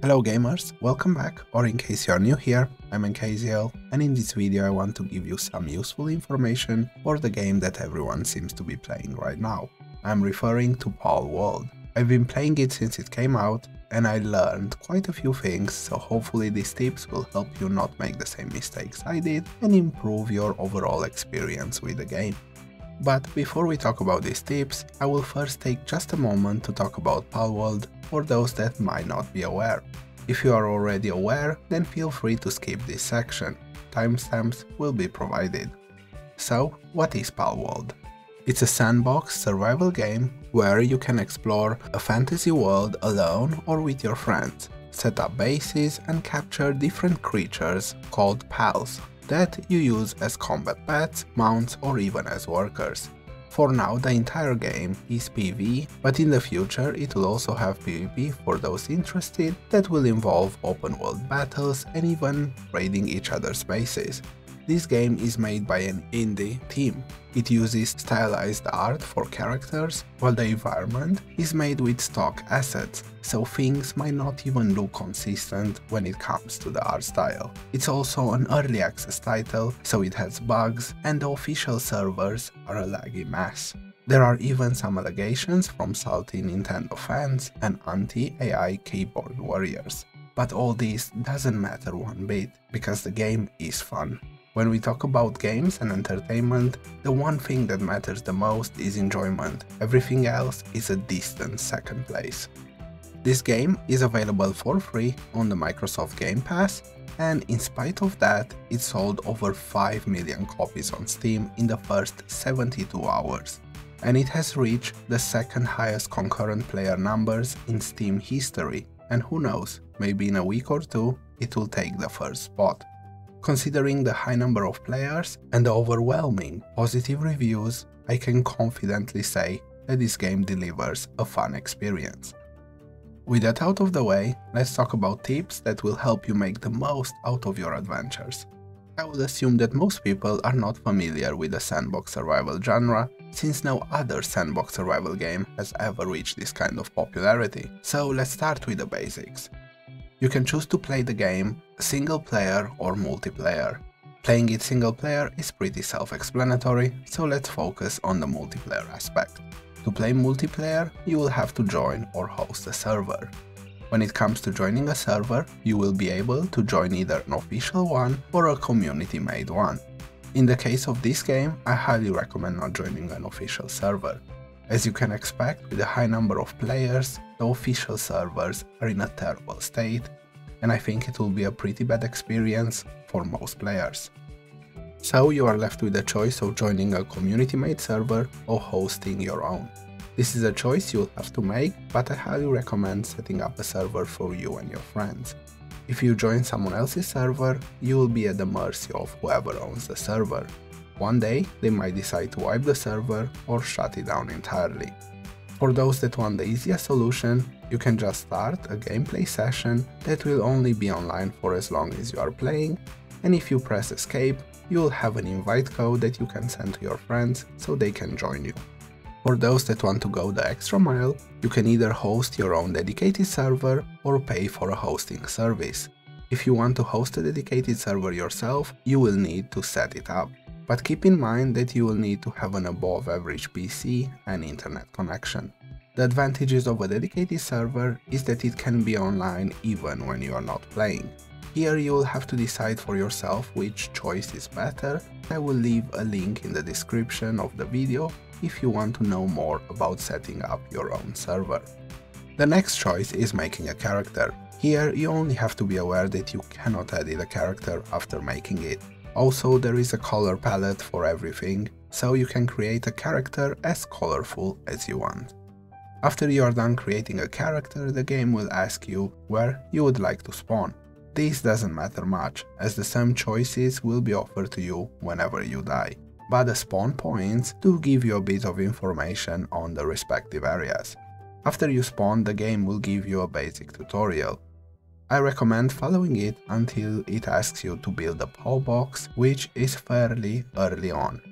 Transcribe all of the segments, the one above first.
Hello gamers, welcome back, or in case you are new here, I'm Enkaziel, and in this video I want to give you some useful information for the game that everyone seems to be playing right now. I'm referring to Palworld. I've been playing it since it came out, and I learned quite a few things, so hopefully these tips will help you not make the same mistakes I did and improve your overall experience with the game. But before we talk about these tips, I will first take just a moment to talk about Palworld for those that might not be aware. If you are already aware, then feel free to skip this section, timestamps will be provided. So, what is Palworld? It's a sandbox survival game where you can explore a fantasy world alone or with your friends, set up bases and capture different creatures called pals that you use as combat pets, mounts or even as workers. For now the entire game is PvE, but in the future it will also have PvP for those interested that will involve open world battles and even raiding each other's bases. This game is made by an indie team. It uses stylized art for characters, while the environment is made with stock assets, so things might not even look consistent when it comes to the art style. It's also an early access title, so it has bugs, and the official servers are a laggy mess. There are even some allegations from salty Nintendo fans and anti-AI keyboard warriors. But all this doesn't matter one bit, because the game is fun. When we talk about games and entertainment, the one thing that matters the most is enjoyment, everything else is a distant second place. This game is available for free on the Microsoft Game Pass and in spite of that, it sold over 5 million copies on Steam in the first 72 hours. And it has reached the second highest concurrent player numbers in Steam history, and who knows, maybe in a week or two it will take the first spot. Considering the high number of players and the overwhelming positive reviews, I can confidently say that this game delivers a fun experience. With that out of the way, let's talk about tips that will help you make the most out of your adventures. I would assume that most people are not familiar with the sandbox survival genre, since no other sandbox survival game has ever reached this kind of popularity. So let's start with the basics. You can choose to play the game single player or multiplayer. Playing it single player is pretty self-explanatory, so let's focus on the multiplayer aspect. To play multiplayer, you will have to join or host a server. When it comes to joining a server, you will be able to join either an official one or a community-made one. In the case of this game, I highly recommend not joining an official server. As you can expect, with a high number of players, the official servers are in a terrible state, and I think it will be a pretty bad experience for most players. So you are left with the choice of joining a community-made server or hosting your own. This is a choice you'll have to make, but I highly recommend setting up a server for you and your friends. If you join someone else's server, you will be at the mercy of whoever owns the server, one day, they might decide to wipe the server or shut it down entirely. For those that want the easiest solution, you can just start a gameplay session that will only be online for as long as you are playing, and if you press escape, you will have an invite code that you can send to your friends so they can join you. For those that want to go the extra mile, you can either host your own dedicated server or pay for a hosting service. If you want to host a dedicated server yourself, you will need to set it up but keep in mind that you will need to have an above average PC and internet connection. The advantages of a dedicated server is that it can be online even when you are not playing. Here you will have to decide for yourself which choice is better, I will leave a link in the description of the video if you want to know more about setting up your own server. The next choice is making a character. Here you only have to be aware that you cannot edit a character after making it. Also there is a color palette for everything, so you can create a character as colorful as you want. After you are done creating a character, the game will ask you where you would like to spawn. This doesn't matter much, as the same choices will be offered to you whenever you die, but the spawn points do give you a bit of information on the respective areas. After you spawn, the game will give you a basic tutorial, I recommend following it until it asks you to build a PAL box, which is fairly early on.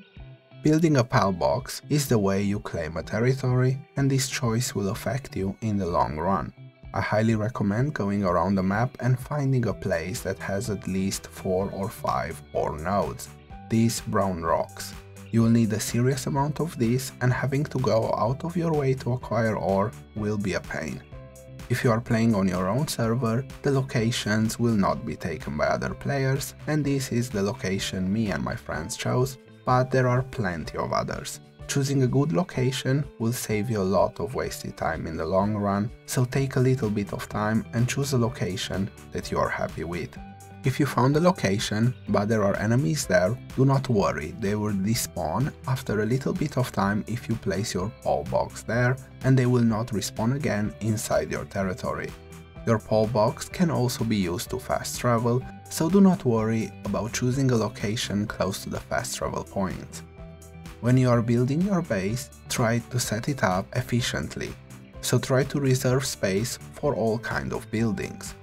Building a PAL box is the way you claim a territory and this choice will affect you in the long run. I highly recommend going around the map and finding a place that has at least 4 or 5 ore nodes, these brown rocks. You will need a serious amount of these and having to go out of your way to acquire ore will be a pain. If you are playing on your own server, the locations will not be taken by other players and this is the location me and my friends chose, but there are plenty of others. Choosing a good location will save you a lot of wasted time in the long run, so take a little bit of time and choose a location that you are happy with. If you found a location, but there are enemies there, do not worry, they will despawn after a little bit of time if you place your pal box there and they will not respawn again inside your territory. Your pal box can also be used to fast travel, so do not worry about choosing a location close to the fast travel point. When you are building your base, try to set it up efficiently, so try to reserve space for all kind of buildings.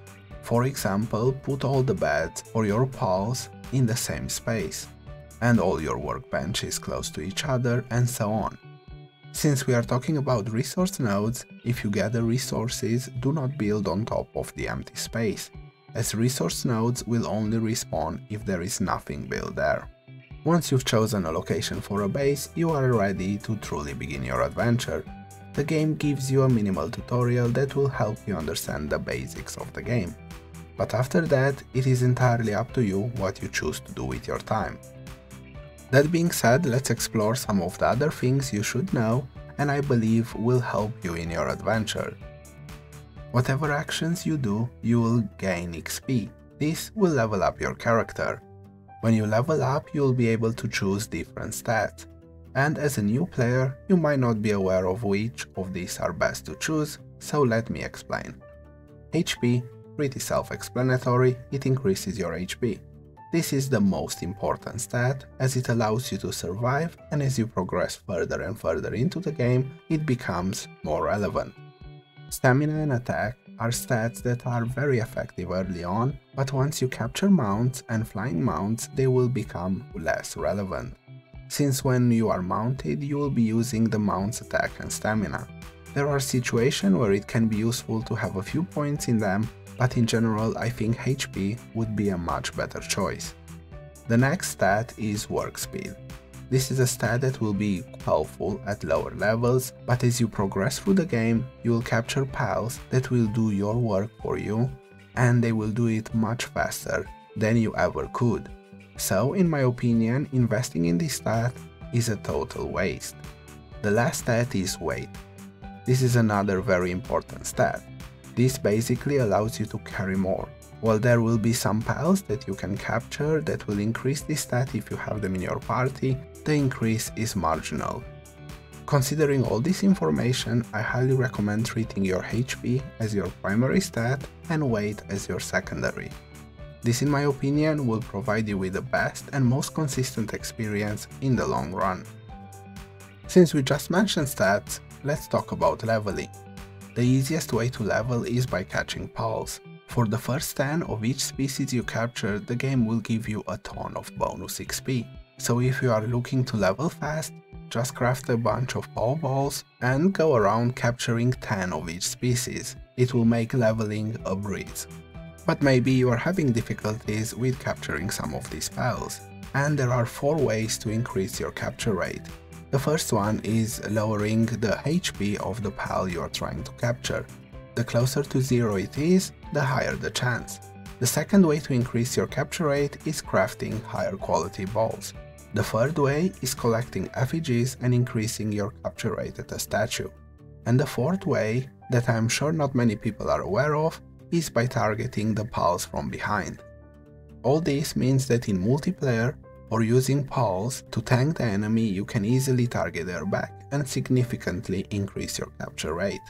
For example, put all the beds or your pals in the same space, and all your workbenches close to each other and so on. Since we are talking about resource nodes, if you gather resources, do not build on top of the empty space, as resource nodes will only respawn if there is nothing built there. Once you've chosen a location for a base, you are ready to truly begin your adventure. The game gives you a minimal tutorial that will help you understand the basics of the game but after that it is entirely up to you what you choose to do with your time. That being said, let's explore some of the other things you should know and I believe will help you in your adventure. Whatever actions you do, you will gain XP. This will level up your character. When you level up, you will be able to choose different stats. And as a new player, you might not be aware of which of these are best to choose, so let me explain. HP Pretty self-explanatory, it increases your HP. This is the most important stat, as it allows you to survive and as you progress further and further into the game, it becomes more relevant. Stamina and attack are stats that are very effective early on, but once you capture mounts and flying mounts, they will become less relevant. Since when you are mounted, you will be using the mount's attack and stamina. There are situations where it can be useful to have a few points in them but in general I think HP would be a much better choice. The next stat is work speed. This is a stat that will be helpful at lower levels, but as you progress through the game, you will capture pals that will do your work for you, and they will do it much faster than you ever could. So, in my opinion, investing in this stat is a total waste. The last stat is weight. This is another very important stat. This basically allows you to carry more. While there will be some pals that you can capture that will increase this stat if you have them in your party, the increase is marginal. Considering all this information, I highly recommend treating your HP as your primary stat and weight as your secondary. This in my opinion will provide you with the best and most consistent experience in the long run. Since we just mentioned stats, let's talk about leveling. The easiest way to level is by catching pals. For the first 10 of each species you capture, the game will give you a ton of bonus XP. So if you are looking to level fast, just craft a bunch of pal balls and go around capturing 10 of each species. It will make leveling a breeze. But maybe you are having difficulties with capturing some of these pals, and there are 4 ways to increase your capture rate. The first one is lowering the HP of the pal you are trying to capture. The closer to zero it is, the higher the chance. The second way to increase your capture rate is crafting higher quality balls. The third way is collecting effigies and increasing your capture rate at a statue. And the fourth way, that I am sure not many people are aware of, is by targeting the pals from behind. All this means that in multiplayer, or using pals to tank the enemy you can easily target their back and significantly increase your capture rate.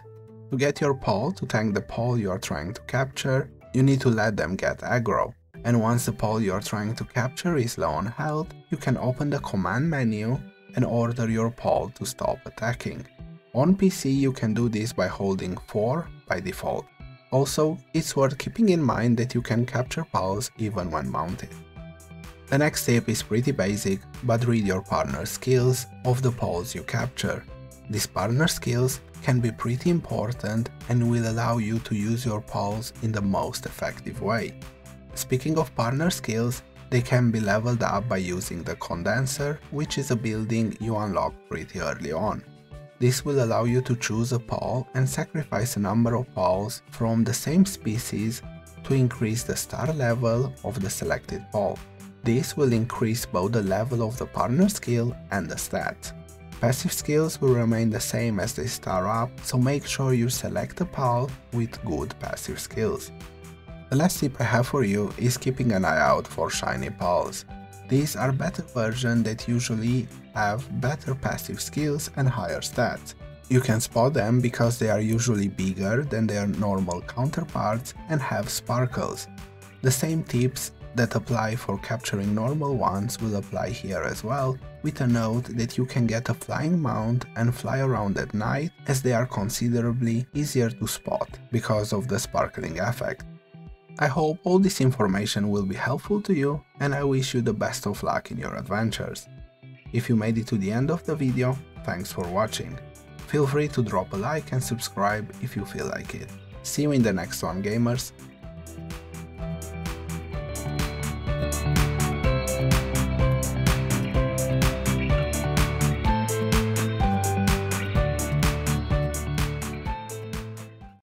To get your pal to tank the pal you are trying to capture, you need to let them get aggro, and once the pal you are trying to capture is low on health, you can open the command menu and order your pal to stop attacking. On PC you can do this by holding 4 by default. Also, it's worth keeping in mind that you can capture pals even when mounted. The next tip is pretty basic, but read your partner's skills of the pals you capture. These partner skills can be pretty important and will allow you to use your pals in the most effective way. Speaking of partner skills, they can be leveled up by using the condenser, which is a building you unlock pretty early on. This will allow you to choose a pal and sacrifice a number of pals from the same species to increase the star level of the selected pal. This will increase both the level of the partner skill and the stats. Passive skills will remain the same as they star up, so make sure you select a pal with good passive skills. The last tip I have for you is keeping an eye out for shiny pals. These are better versions that usually have better passive skills and higher stats. You can spot them because they are usually bigger than their normal counterparts and have sparkles. The same tips that apply for capturing normal ones will apply here as well, with a note that you can get a flying mount and fly around at night as they are considerably easier to spot because of the sparkling effect. I hope all this information will be helpful to you and I wish you the best of luck in your adventures. If you made it to the end of the video, thanks for watching. Feel free to drop a like and subscribe if you feel like it. See you in the next one gamers,